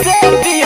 sempre